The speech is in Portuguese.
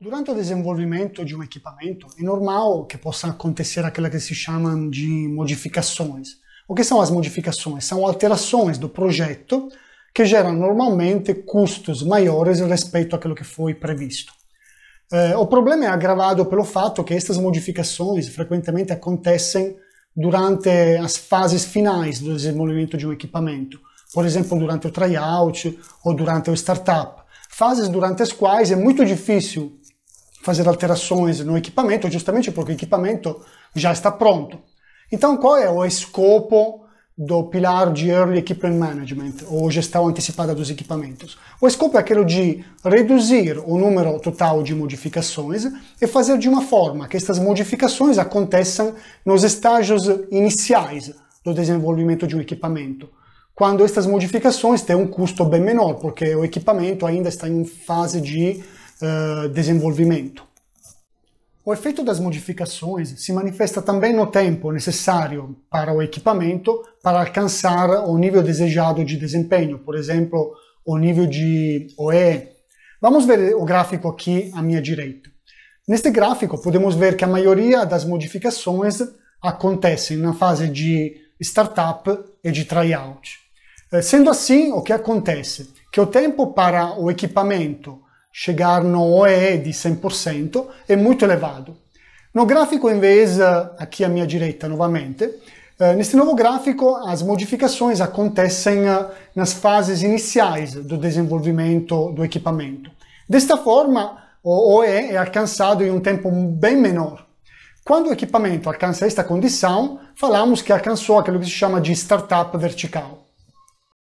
Durante o desenvolvimento de um equipamento, é normal que possam acontecer aquelas que se chamam de modificações. O que são as modificações? São alterações do projeto que geram normalmente custos maiores respeito àquilo que foi previsto. Eh, o problema é agravado pelo fato que estas modificações frequentemente acontecem durante as fases finais do desenvolvimento de um equipamento, por exemplo, durante o tryout ou durante o startup, fases durante as quais é muito difícil fazer alterações no equipamento, justamente porque o equipamento já está pronto. Então, qual é o escopo do pilar de Early Equipment Management, ou gestão antecipada dos equipamentos? O escopo é aquele de reduzir o número total de modificações e fazer de uma forma que estas modificações aconteçam nos estágios iniciais do desenvolvimento de um equipamento, quando estas modificações têm um custo bem menor, porque o equipamento ainda está em fase de uh, desenvolvimento. O efeito das modificações se manifesta também no tempo necessário para o equipamento para alcançar o nível desejado de desempenho, por exemplo, o nível de OE. Vamos ver o gráfico aqui à minha direita. Neste gráfico, podemos ver que a maioria das modificações acontecem na fase de startup e de tryout. Eh, sendo assim, o que acontece? Que o tempo para o equipamento chegar no OE de 100% é muito elevado. No gráfico, invece, aqui à minha direita novamente, eh, neste novo gráfico, as modificações acontecem eh, nas fases iniciais do desenvolvimento do equipamento. Desta forma, o OE é alcançado em um tempo bem menor. Quando o equipamento alcança esta condição, falamos que alcançou aquilo que se chama de startup vertical.